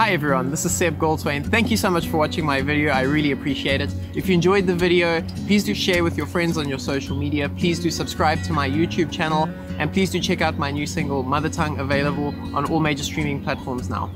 Hi everyone, this is Seb Goldswain. Thank you so much for watching my video. I really appreciate it. If you enjoyed the video, please do share with your friends on your social media. Please do subscribe to my YouTube channel and please do check out my new single Mother Tongue available on all major streaming platforms now.